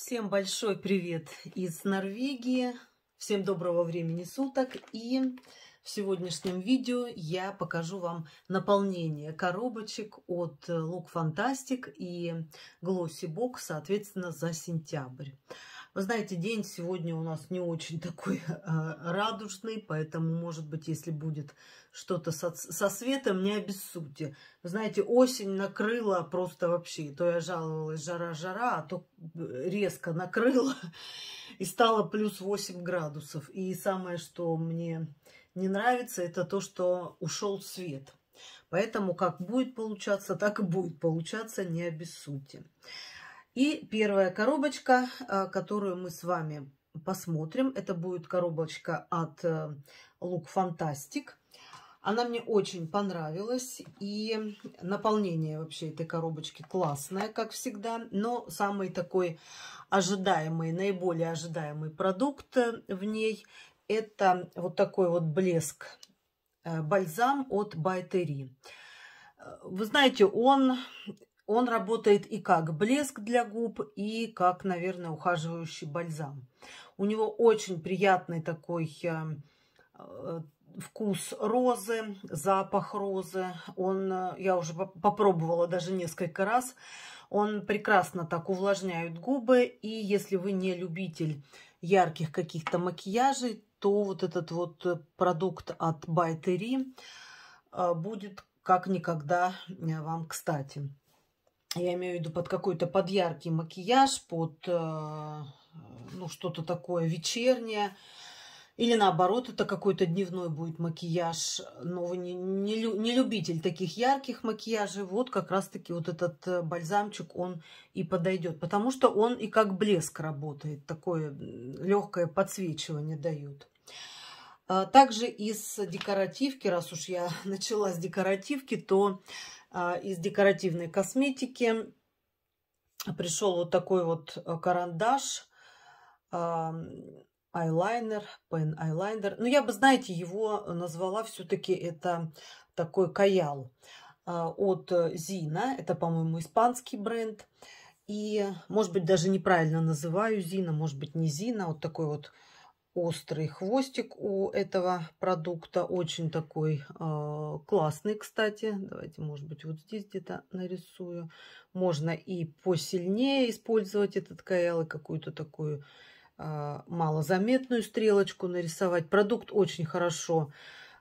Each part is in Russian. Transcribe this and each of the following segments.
Всем большой привет из Норвегии. Всем доброго времени суток. И в сегодняшнем видео я покажу вам наполнение коробочек от Look Fantastic и Glossy Box, соответственно, за сентябрь. Вы знаете, день сегодня у нас не очень такой э, радужный, поэтому, может быть, если будет что-то со, со светом, не обессудьте. Вы знаете, осень накрыла просто вообще. То я жаловалась жара-жара, а то резко накрыла и стало плюс 8 градусов. И самое, что мне не нравится, это то, что ушел свет. Поэтому как будет получаться, так и будет получаться, не обессудьте. И первая коробочка, а, которую мы с вами посмотрим, это будет коробочка от э, Look Fantastic. Она мне очень понравилась. И наполнение вообще этой коробочки классное, как всегда. Но самый такой ожидаемый, наиболее ожидаемый продукт в ней это вот такой вот блеск э, бальзам от Байтери. Вы знаете, он он работает и как блеск для губ, и как, наверное, ухаживающий бальзам. У него очень приятный такой э, э, вкус розы, запах розы. Он, э, я уже попробовала даже несколько раз. Он прекрасно так увлажняет губы. И если вы не любитель ярких каких-то макияжей, то вот этот вот продукт от By будет как никогда вам кстати я имею в виду под какой-то под яркий макияж, под э, ну, что-то такое вечернее. Или наоборот, это какой-то дневной будет макияж, но вы не, не, не любитель таких ярких макияжей, вот как раз-таки вот этот э, бальзамчик, он и подойдет. Потому что он и как блеск работает, такое легкое подсвечивание дает. А также из декоративки, раз уж я начала с декоративки, то из декоративной косметики. Пришел вот такой вот э, карандаш, айлайнер, пен айлайнер. Ну, я бы, знаете, его назвала все-таки это такой каял а, от Зина. Это, по-моему, испанский бренд. И, может быть, даже неправильно называю Зина, может быть, не Зина. Вот такой вот острый хвостик у этого продукта. Очень такой э, классный, кстати. Давайте, может быть, вот здесь где-то нарисую. Можно и посильнее использовать этот КЛ, и какую-то такую э, малозаметную стрелочку нарисовать. Продукт очень хорошо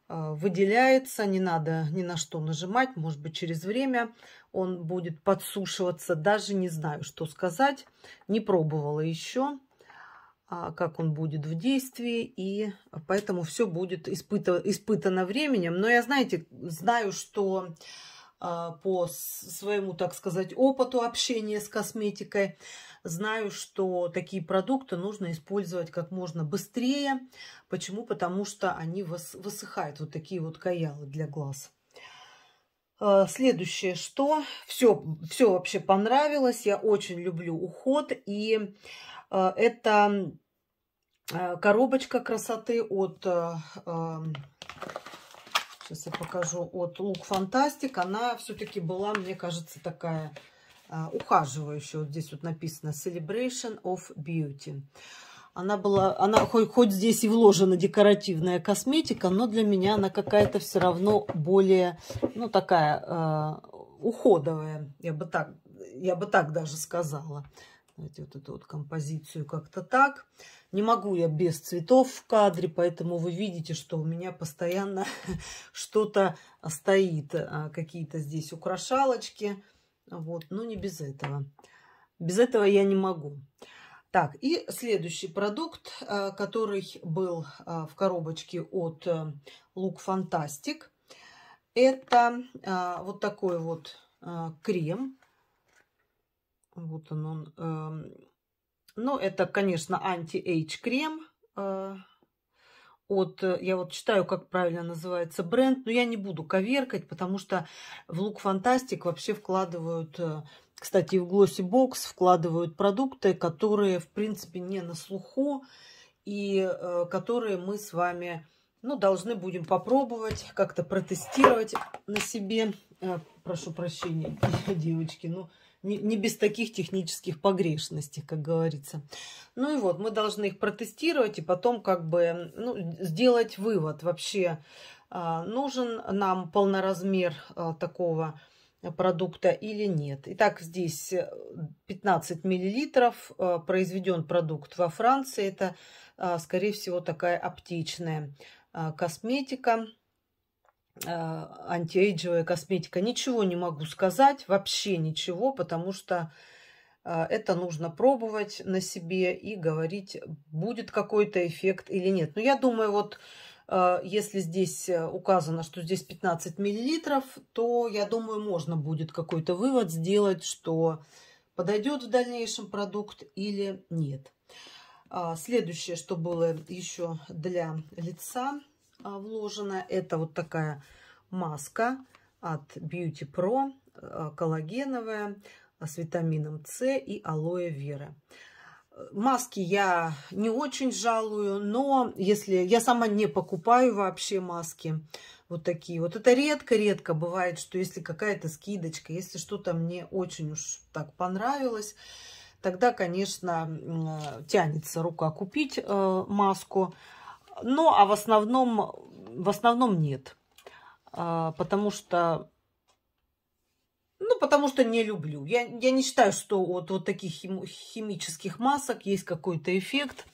э, выделяется, не надо ни на что нажимать. Может быть, через время он будет подсушиваться. Даже не знаю, что сказать. Не пробовала еще. А, как он будет в действии, и поэтому все будет испыто, испытано временем. Но я, знаете, знаю, что а, по своему, так сказать, опыту общения с косметикой, знаю, что такие продукты нужно использовать как можно быстрее. Почему? Потому что они высыхают, вот такие вот каялы для глаз. А, следующее, что все, все вообще понравилось. Я очень люблю уход. И это э, коробочка красоты от... Сейчас э, я покажу. От Look Fantastic. Она все-таки была, мне кажется, такая ухаживающая. Вот здесь вот написано Celebration of Beauty. Она была, она хоть, хоть здесь и вложена декоративная косметика, но для меня она какая-то все равно более, ну такая э, уходовая, я бы так, я бы так даже сказала. Давайте вот эту вот композицию как-то так. Не могу я без цветов в кадре, поэтому вы видите, что у меня постоянно что-то стоит. А, какие-то здесь украшалочки. Вот, но не без этого. Без этого я не могу. Так, и следующий продукт, а, который был а, в коробочке от Look Fantastic. Это вот такой вот крем вот он. он э, ну, это, конечно, anti-age крем. Э, от, я вот читаю, как правильно называется бренд, но я не буду коверкать, потому что в Look Fantastic вообще вкладывают, э, кстати, в Glossy Box вкладывают продукты, которые, в принципе, не на слуху и э, которые мы с вами, ну, должны будем попробовать, как-то протестировать на себе. Э, прошу прощения, девочки, ну, не, не без таких технических погрешностей, как говорится. Ну и вот, мы должны их протестировать и потом как бы ну, сделать вывод. Вообще а, нужен нам полноразмер а, такого продукта или нет. Итак, здесь 15 э, миллилитров. А, произведен продукт во Франции. Это, а, скорее всего, такая аптечная косметика антиэйджевая косметика. Ничего не могу сказать, вообще ничего, потому что это нужно пробовать на себе и говорить, будет какой-то эффект или нет. Но я думаю, вот если здесь э, указано, что здесь 15 миллилитров, то, я думаю, можно будет какой-то вывод сделать, что подойдет в дальнейшем продукт или нет. Следующее, что было еще для лица – а, вложена. Это вот такая маска от Beauty Pro, а, коллагеновая, с витамином С и алоэ вера. Маски я не очень жалую, но если я сама не покупаю вообще маски, вот такие вот. Это редко-редко бывает, что если какая-то скидочка, если что-то мне очень уж так понравилось, тогда, конечно, тянется рука купить э, маску. Ну, а в основном, в основном нет. А, потому что, ну, потому что не люблю. Я, я не считаю, что от вот таких хим, химических масок есть какой-то эффект.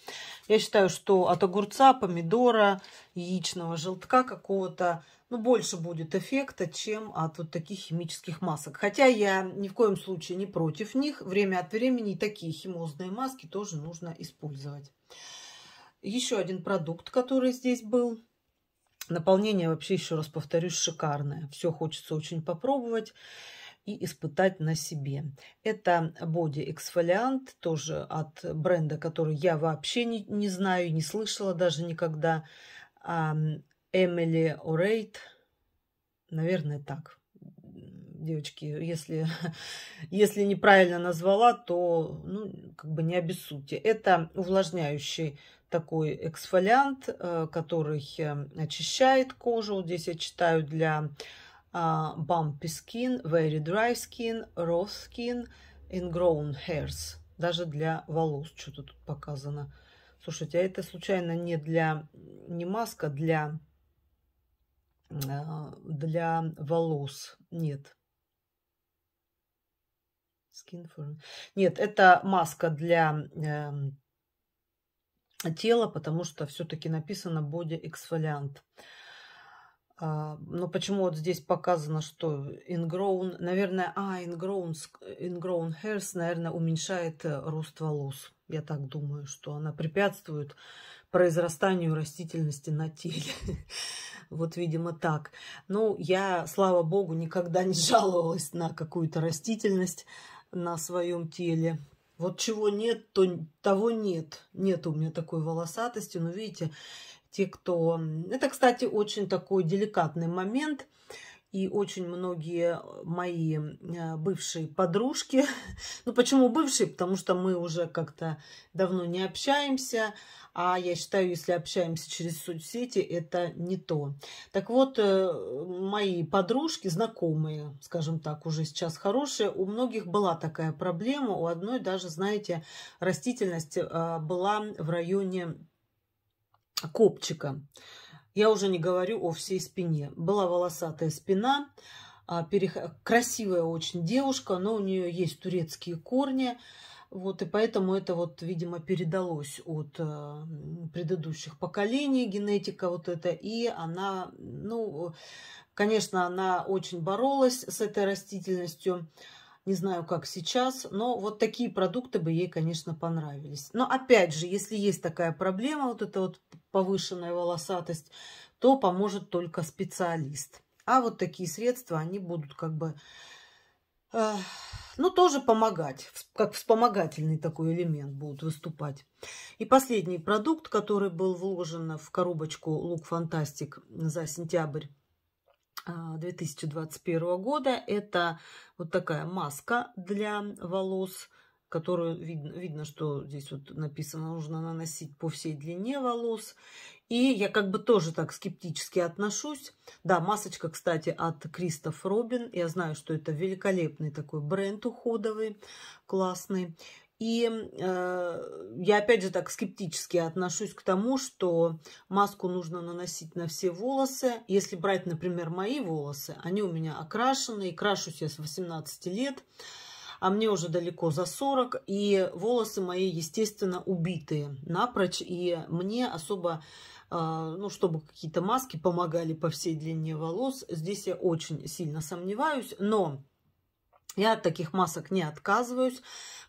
Я считаю, что от огурца, помидора, яичного желтка какого-то, ну, больше будет эффекта, чем от вот таких химических масок. Хотя я ни в коем случае не против них. Время от времени такие химозные маски тоже нужно использовать. Еще один продукт, который здесь был. Наполнение вообще, еще раз повторюсь, шикарное. Все хочется очень попробовать и испытать на себе. Это боди эксфолиант, тоже от бренда, который я вообще не, не знаю, не слышала даже никогда. Эмили Орейт, наверное, так. Девочки, если, если неправильно назвала, то ну, как бы не обессудьте. Это увлажняющий такой эксфолиант, э, который э, очищает кожу. Здесь я читаю для а, bumpy skin, very dry skin, raw skin, ingrown hairs. Даже для волос что-то тут показано. Слушайте, а это случайно не для, не маска, для, э, для волос? Нет. Skin for... Нет, это маска для эм, тела, потому что все-таки написано body exfoliant. А, но почему вот здесь показано, что ingrown, наверное, а, ingrown, ingrown hairs, наверное, уменьшает э, рост волос. Я так думаю, что она препятствует произрастанию растительности на теле. Вот, видимо, так. Ну, я, слава богу, никогда не жаловалась на какую-то растительность на своем теле. Вот чего нет, то того нет. Нет у меня такой волосатости. Но видите, те, кто... Это, кстати, очень такой деликатный момент. И очень многие мои э, бывшие подружки, ну почему бывшие? Потому что мы уже как-то давно не общаемся, а я считаю, если общаемся через соцсети, это не то. Так вот, э, мои подружки, знакомые, скажем так, уже сейчас хорошие, у многих была такая проблема. У одной даже, знаете, растительность э, была в районе копчика. Я уже не говорю о всей спине. Была волосатая спина, а, красивая очень девушка, но у нее есть турецкие корни. Вот, и поэтому это вот, видимо, передалось от э, предыдущих поколений, генетика вот эта, и она, ну, конечно, она очень боролась с этой растительностью, не знаю, как сейчас, но вот такие продукты бы ей, конечно, понравились. Но опять же, если есть такая проблема, вот эта вот повышенная волосатость, то поможет только специалист. А вот такие средства, они будут как бы ну, тоже помогать, как вспомогательный такой элемент будут выступать. И последний продукт, который был вложен в коробочку Look Fantastic за сентябрь 2021 а, года, это вот такая маска для волос, которую видно, видно, что здесь вот написано, нужно наносить по всей длине волос. И я как бы тоже так скептически отношусь. Да, масочка, кстати, от Кристоф Робин. Я знаю, что это великолепный такой бренд уходовый, классный. И э, я опять же так скептически отношусь к тому, что маску нужно наносить на все волосы. Если брать, например, мои волосы, они у меня окрашены, и крашусь я с 18 лет, а мне уже далеко за 40, и волосы мои, естественно, убитые напрочь, и мне особо а, ну, чтобы какие-то маски помогали по всей длине волос. Здесь я очень сильно сомневаюсь, но я от таких масок не отказываюсь,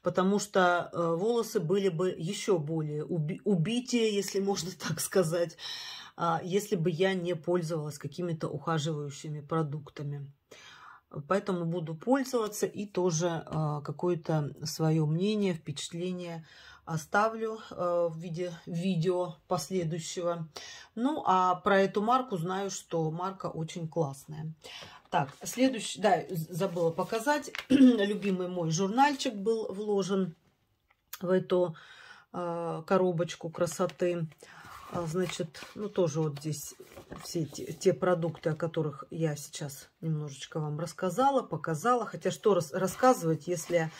потому что э, волосы были бы еще более уби убитие, если можно так сказать, а, если бы я не пользовалась какими-то ухаживающими продуктами. Поэтому буду пользоваться и тоже а, какое-то свое мнение, впечатление оставлю э, в виде видео последующего. Ну, а про эту марку знаю, что марка очень классная. Так, следующий, да, забыла показать. Любимый мой журнальчик был вложен в эту э, коробочку красоты. А, значит, ну тоже вот здесь все те, те продукты, о которых я сейчас немножечко вам рассказала, показала. Хотя что рас, рассказывать, если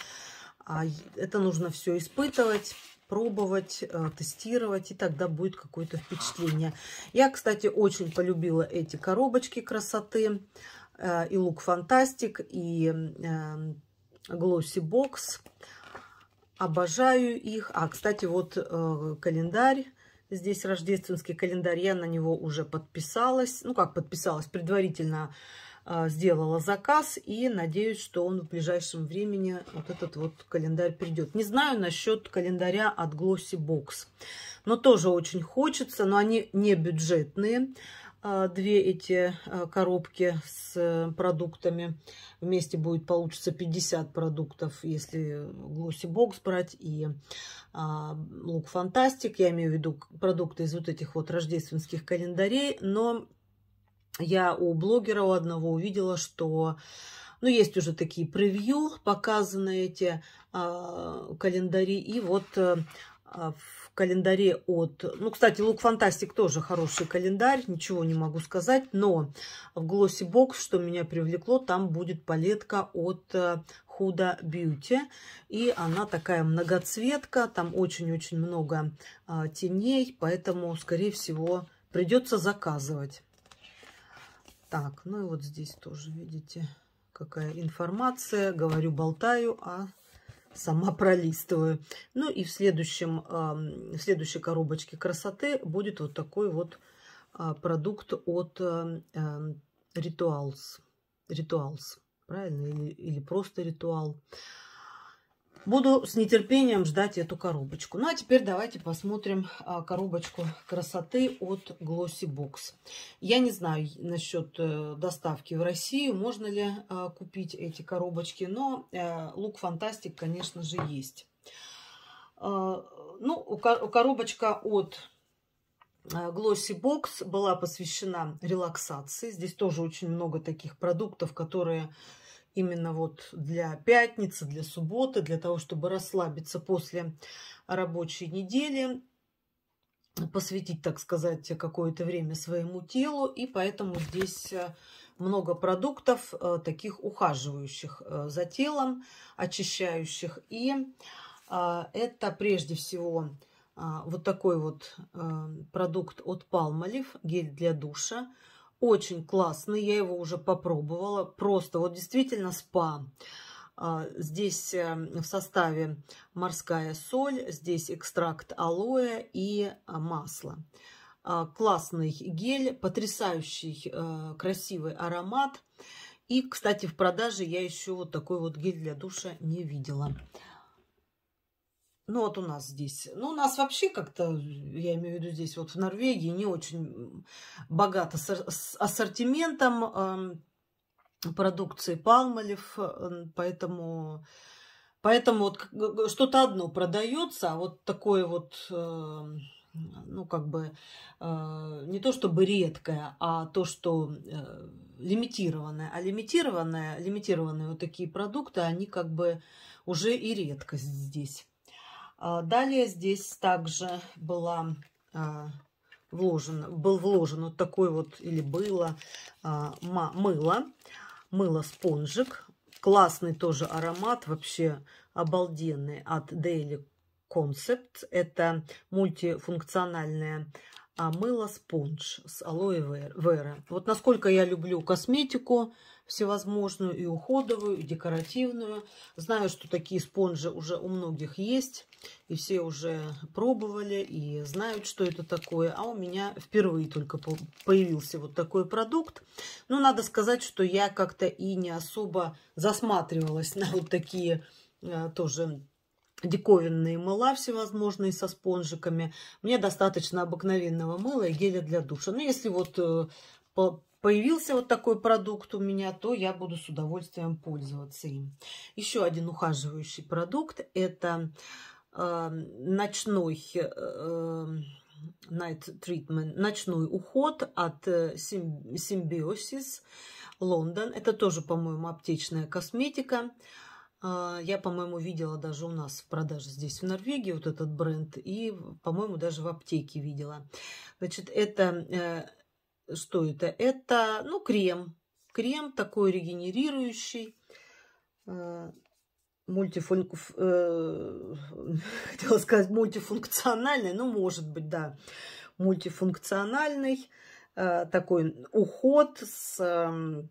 а это нужно все испытывать, пробовать, э, тестировать, и тогда будет какое-то впечатление. Я, кстати, очень полюбила эти коробочки красоты. Э, и Look Fantastic, и эм, Glossy Box. Обожаю их. А, кстати, вот э, календарь. Здесь рождественский календарь. Я на него уже подписалась. Ну, как подписалась? Предварительно сделала заказ и надеюсь, что он в ближайшем времени, вот этот вот календарь придет. Не знаю насчет календаря от Glossy Box, но тоже очень хочется, но они не бюджетные. А, две эти а, коробки с продуктами. Вместе будет получится 50 продуктов, если Glossy Box брать и Look Fantastic. Я имею в виду продукты из вот этих вот рождественских календарей. Но я у блогера у одного увидела, что ну, есть уже такие превью, показаны эти э, календари. И вот э, в календаре от... Ну, кстати, Лук Фантастик тоже хороший календарь, ничего не могу сказать. Но в Glossy Box, что меня привлекло, там будет палетка от Huda Beauty. И она такая многоцветка, там очень-очень много э, теней, поэтому, скорее всего, придется заказывать. Так, ну и вот здесь тоже, видите, какая информация. Говорю, болтаю, а сама пролистываю. Ну и в, следующем, в следующей коробочке красоты будет вот такой вот а, продукт от Rituals. Rituals, правильно? Или, или просто ритуал. Буду с нетерпением ждать эту коробочку. Ну, а теперь давайте посмотрим а, коробочку красоты от Glossy Box. Я не знаю насчет э, доставки в Россию, можно ли а, купить эти коробочки, но э, Look Fantastic, конечно же, есть. А, ну, коробочка от Glossy Box была посвящена релаксации. Здесь тоже очень много таких продуктов, которые именно вот для пятницы, для субботы, для того, чтобы расслабиться после рабочей недели, посвятить, так сказать, какое-то время своему телу. И поэтому здесь э, много продуктов э, таких ухаживающих э, за телом, очищающих. И это прежде всего вот такой вот продукт от Palmolive, гель для душа очень классный, я его уже попробовала. Просто вот действительно спа. А, здесь э, в составе морская соль, здесь экстракт алоэ и а, масло. А, классный гель, потрясающий э, красивый аромат. И, кстати, в продаже я еще вот такой вот гель для душа не видела. Ну, вот у нас здесь. Ну, у нас вообще как-то, я имею в виду здесь, вот в Норвегии, не очень богато с ассортиментом э, продукции Палмолив, э, поэтому, поэтому вот что-то одно продается, а вот такое вот, э, ну, как бы, э, не то чтобы редкое, а то, что э, лимитированное. А лимитированное, лимитированные вот такие продукты, они как бы уже и редкость здесь. А, далее здесь также была а, вложен, был вложен вот такой вот, или было а, мыло, мыло-спонжик. Классный тоже аромат, вообще обалденный от Daily Concept. Это мультифункциональное а мыло спонж с алоэ вера. Вот насколько я люблю косметику всевозможную, и уходовую, и декоративную. Знаю, что такие спонжи уже у многих есть, и все уже пробовали, и знают, что это такое. А у меня впервые только появился вот такой продукт. Но надо сказать, что я как-то и не особо засматривалась на вот такие э, тоже диковинные мыла всевозможные со спонжиками. Мне достаточно обыкновенного мыла и геля для душа. Но если вот э, появился вот такой продукт у меня, то я буду с удовольствием пользоваться им. Еще один ухаживающий продукт – это ночной э, night treatment, ночной уход от э, Symbiosis Лондон. Это тоже, по-моему, аптечная косметика. А, я, по-моему, видела даже у нас в продаже здесь, в Норвегии, вот этот бренд. И, по-моему, даже в аптеке видела. Значит, это... Э, что это? Это, ну, крем. Крем такой регенерирующий. Э, мультифунк... Э, хотела сказать мультифункциональный. Ну, может быть, да. Мультифункциональный. Такой уход, с, эм,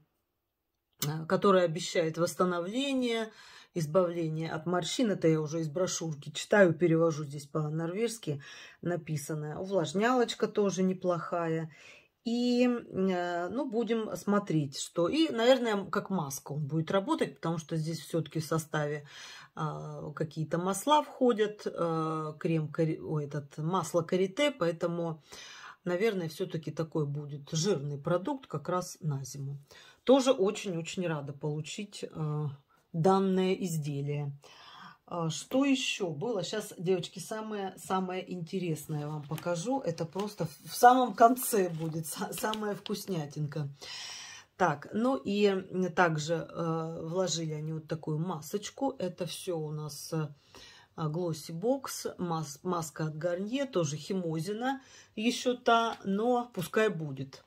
который обещает восстановление, избавление от морщин. Это я уже из брошюрки читаю, перевожу здесь по-норвежски написанное. Увлажнялочка тоже неплохая. И, э, ну, будем смотреть, что... И, наверное, как маска он будет работать, потому что здесь все-таки в составе а, какие-то масла входят, а, крем, ой, этот, масло карите, поэтому, наверное, все-таки такой будет жирный продукт как раз на зиму. Тоже очень-очень рада получить а, данное изделие. А, что еще было? Сейчас, девочки, самое, самое интересное вам покажу. Это просто в самом конце будет самая вкуснятинка. Так, ну и также э, вложили они вот такую масочку. Это все у нас э, Glossy мас, маска от Гарнье, тоже химозина еще та, но пускай будет.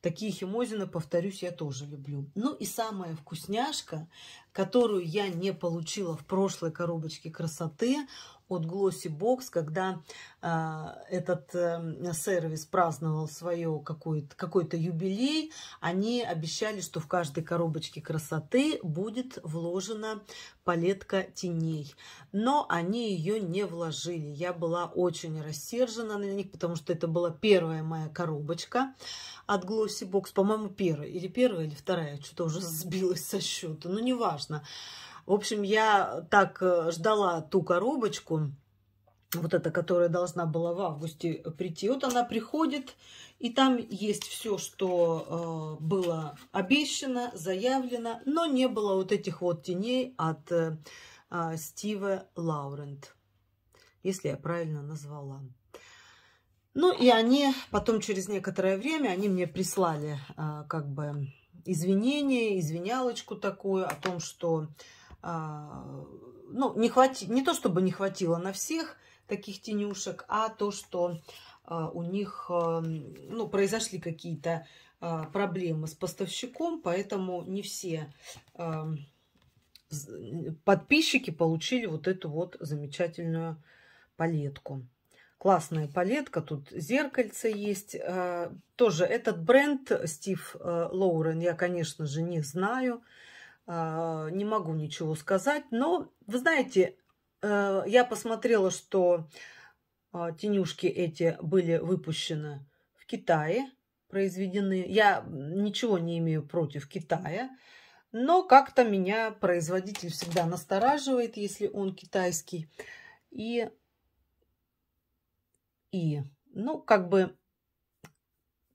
Такие химозины, повторюсь, я тоже люблю. Ну и самая вкусняшка, которую я не получила в прошлой коробочке красоты от Glossy Box, когда э, этот э, сервис праздновал свое какой-то какой юбилей, они обещали, что в каждой коробочке красоты будет вложена палетка теней. Но они ее не вложили. Я была очень рассержена на них, потому что это была первая моя коробочка от Glossy Box, по-моему, первая, или первая, или вторая, что-то уже сбилась со счета, но неважно. В общем, я так э, ждала ту коробочку, вот эта, которая должна была в августе прийти. Вот она приходит, и там есть все, что э, было обещано, заявлено, но не было вот этих вот теней от э, э, Стива Лаурент, если я правильно назвала. Ну и они потом через некоторое время, они мне прислали а, как бы извинения, извинялочку такую о том, что а, ну, не, хвати... не то чтобы не хватило на всех таких тенюшек, а то, что а, у них а, ну, произошли какие-то а, проблемы с поставщиком, поэтому не все а, подписчики получили вот эту вот замечательную палетку. Классная палетка, тут зеркальце есть. Тоже этот бренд Стив Лоурен я, конечно же, не знаю. Э, не могу ничего сказать. Но, вы знаете, я посмотрела, что тенюшки эти были выпущены в Китае, произведены. Я ничего не имею против Китая. Но как-то меня производитель всегда настораживает, если он китайский. И и. Ну, как бы,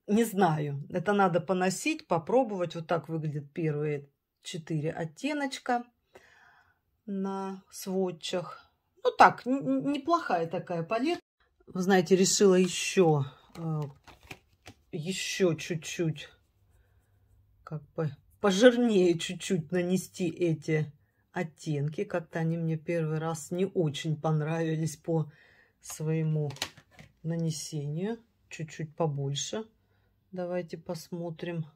не знаю. Это надо поносить, попробовать. Вот так выглядят первые четыре оттеночка на сводчах. Ну, так, неплохая такая палетка. Вы знаете, решила еще, э, еще чуть-чуть, как бы пожирнее чуть-чуть нанести эти оттенки. Как-то они мне первый раз не очень понравились по своему нанесению. Чуть-чуть побольше. Давайте посмотрим,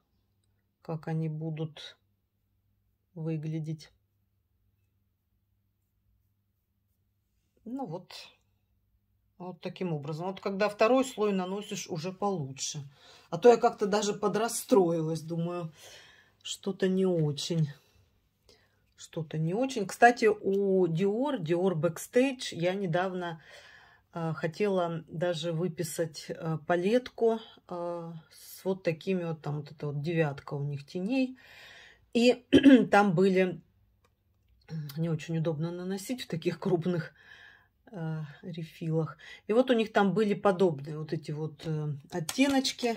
как они будут выглядеть. Ну вот, вот таким образом. Вот когда второй слой наносишь, уже получше. А то я как-то даже подрастроилась, думаю, что-то не очень. Что-то не очень. Кстати, у Dior, Dior Backstage, я недавно э, хотела даже выписать э, палетку э, с вот такими вот, там вот эта вот девятка у них теней. И там были, не очень удобно наносить в таких крупных э, рефилах. И вот у них там были подобные вот эти вот э, оттеночки.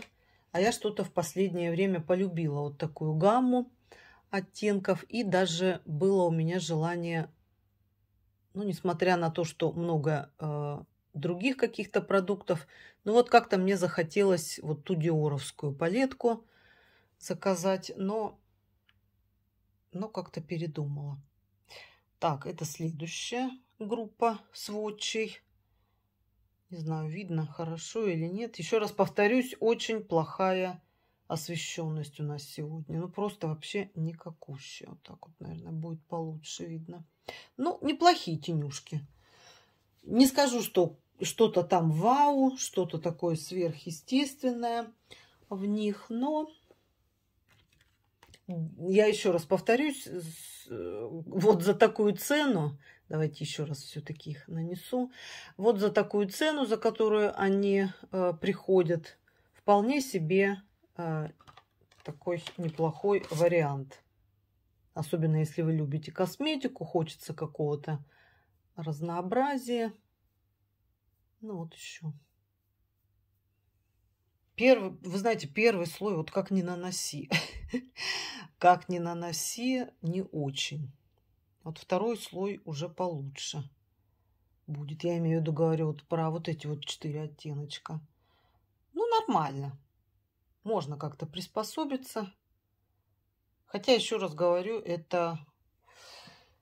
А я что-то в последнее время полюбила вот такую гамму оттенков. И даже было у меня желание, ну, несмотря на то, что много э, других каких-то продуктов, ну, вот как-то мне захотелось вот ту диоровскую палетку заказать. Но но как-то передумала. Так, это следующая группа сводчей. Не знаю, видно хорошо или нет. Еще раз повторюсь, очень плохая освещенность у нас сегодня. Ну, просто вообще никакущая. Вот так вот, наверное, будет получше видно. Ну, неплохие тенюшки. Не скажу, что что-то там вау, что-то такое сверхъестественное в них, но я еще раз повторюсь, э, вот за такую цену, давайте еще раз все-таки их нанесу, вот за такую цену, за которую они э, приходят, вполне себе э, такой неплохой вариант. Особенно если вы любите косметику, хочется какого-то разнообразия. Ну вот еще. Первый, вы знаете, первый слой, вот как не наноси. как не наноси, не очень. Вот второй слой уже получше будет. Я имею в виду, говорю, вот про вот эти вот четыре оттеночка. Ну, нормально. Можно как-то приспособиться. Хотя, еще раз говорю, это,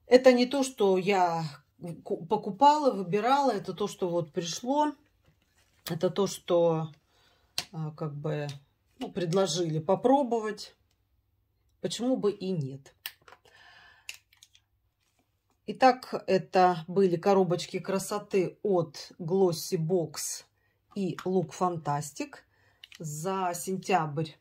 это не то, что я покупала, выбирала. Это то, что вот пришло. Это то, что как бы ну, предложили попробовать. Почему бы и нет? Итак, это были коробочки красоты от Glossy Box и Look Fantastic за сентябрь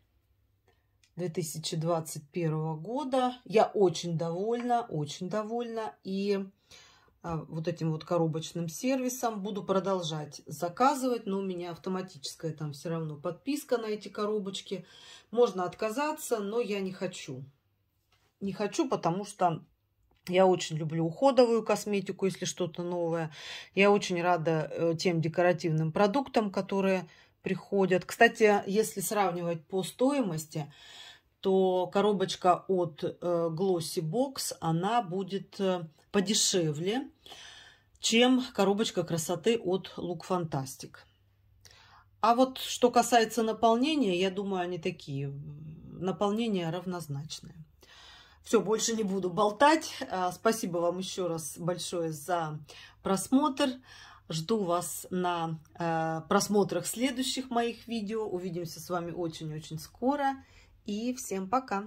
2021 года. Я очень довольна, очень довольна. И а, вот этим вот коробочным сервисом. Буду продолжать заказывать, но у меня автоматическая там все равно подписка на эти коробочки. Можно отказаться, но я не хочу. Не хочу, потому что я очень люблю уходовую косметику, если что-то новое. Я очень рада э, тем декоративным продуктам, которые приходят. Кстати, если сравнивать по стоимости, то коробочка от э, Glossy Box, она будет э, подешевле, чем коробочка красоты от Look Fantastic. А вот что касается наполнения, я думаю, они такие, наполнение равнозначное. Все, больше не буду болтать. А, спасибо вам еще раз большое за просмотр. Жду вас на э, просмотрах следующих моих видео. Увидимся с вами очень-очень скоро. И всем пока!